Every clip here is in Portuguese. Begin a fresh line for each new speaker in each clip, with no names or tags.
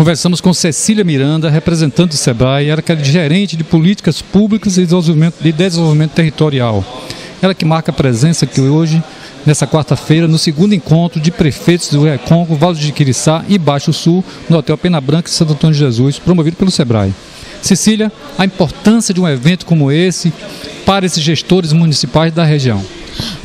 Conversamos com Cecília Miranda, representante do SEBRAE, ela que é gerente de políticas públicas e desenvolvimento, de desenvolvimento territorial. Ela que marca a presença aqui hoje, nessa quarta-feira, no segundo encontro de prefeitos do Recongo, Vale de Quiriçá e Baixo Sul, no Hotel Pena Branca de Santo Antônio de Jesus, promovido pelo SEBRAE. Cecília, a importância de um evento como esse para esses gestores municipais da região.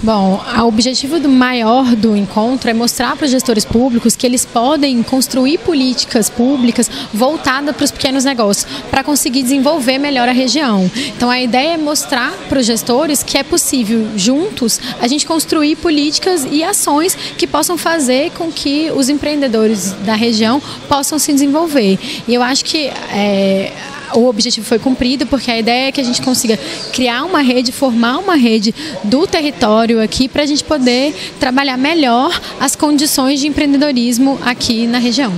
Bom, o objetivo do maior do encontro é mostrar para os gestores públicos que eles podem construir políticas públicas voltadas para os pequenos negócios, para conseguir desenvolver melhor a região. Então a ideia é mostrar para os gestores que é possível, juntos, a gente construir políticas e ações que possam fazer com que os empreendedores da região possam se desenvolver. E eu acho que é, o objetivo foi cumprido, porque a ideia é que a gente consiga criar uma rede, formar uma rede do território aqui para a gente poder trabalhar melhor as condições de empreendedorismo aqui na região.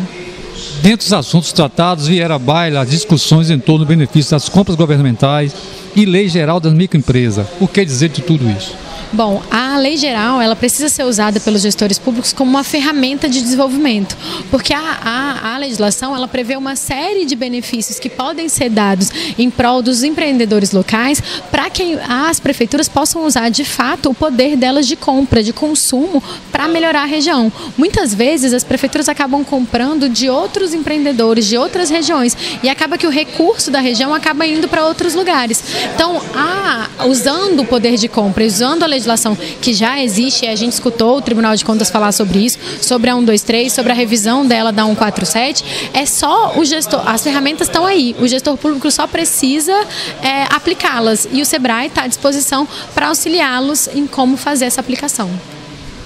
Dentre os assuntos tratados, vieram a baila as discussões em torno do benefício das compras governamentais e lei geral das microempresas. O que dizer de tudo isso?
Bom, a lei geral ela precisa ser usada pelos gestores públicos como uma ferramenta de desenvolvimento, porque a, a, a, legislação ela prevê uma série de benefícios que podem ser dados em prol dos empreendedores locais para que as prefeituras possam usar de fato o poder delas de compra, de consumo para melhorar a região. Muitas vezes as prefeituras acabam comprando de outros empreendedores de outras regiões e acaba que o recurso da região acaba indo para outros lugares. Então, a, usando o poder de compra, usando a legislação que já existe, a gente escutou o Tribunal de Contas falar sobre isso, sobre a 123, sobre a revisão dela da 147, é só o gestor, as ferramentas estão aí, o gestor público só precisa é, aplicá-las. E o SEBRAE está à disposição para auxiliá-los em como fazer essa aplicação.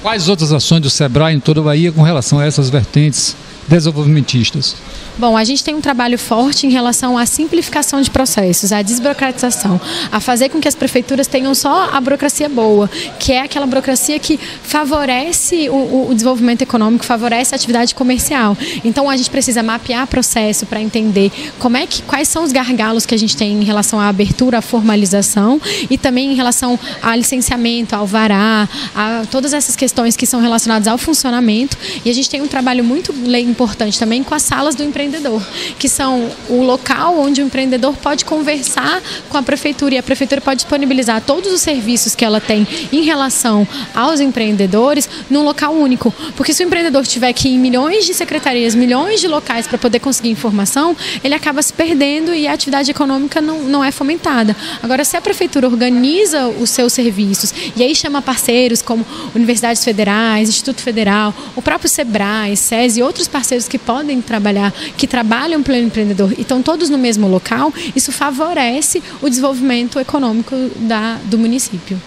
Quais outras ações do SEBRAE em toda a Bahia com relação a essas vertentes desenvolvimentistas?
Bom, a gente tem um trabalho forte em relação à simplificação de processos, à desburocratização, a fazer com que as prefeituras tenham só a burocracia boa, que é aquela burocracia que favorece o, o desenvolvimento econômico, favorece a atividade comercial. Então a gente precisa mapear processo para entender como é que quais são os gargalos que a gente tem em relação à abertura, à formalização e também em relação ao licenciamento, ao vará, a todas essas questões que são relacionadas ao funcionamento. E a gente tem um trabalho muito importante também com as salas do empreendedor que são o local onde o empreendedor pode conversar com a prefeitura e a prefeitura pode disponibilizar todos os serviços que ela tem em relação aos empreendedores num local único. Porque se o empreendedor tiver que ir em milhões de secretarias, milhões de locais para poder conseguir informação, ele acaba se perdendo e a atividade econômica não, não é fomentada. Agora, se a prefeitura organiza os seus serviços e aí chama parceiros como universidades federais, Instituto Federal, o próprio SEBRAE, SES e outros parceiros que podem trabalhar, que trabalham pelo empreendedor e estão todos no mesmo local, isso favorece o desenvolvimento econômico da, do município.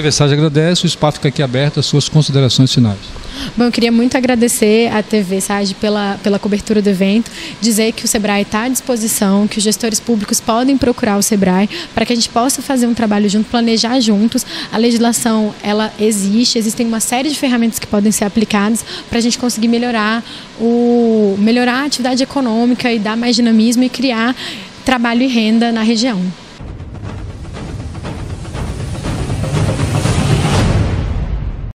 TV Sage agradece, o espaço fica aqui aberto, as suas considerações finais.
Bom, eu queria muito agradecer à TV SAGE pela, pela cobertura do evento, dizer que o SEBRAE está à disposição, que os gestores públicos podem procurar o SEBRAE para que a gente possa fazer um trabalho junto, planejar juntos. A legislação, ela existe, existem uma série de ferramentas que podem ser aplicadas para a gente conseguir melhorar, o, melhorar a atividade econômica e dar mais dinamismo e criar trabalho e renda na região.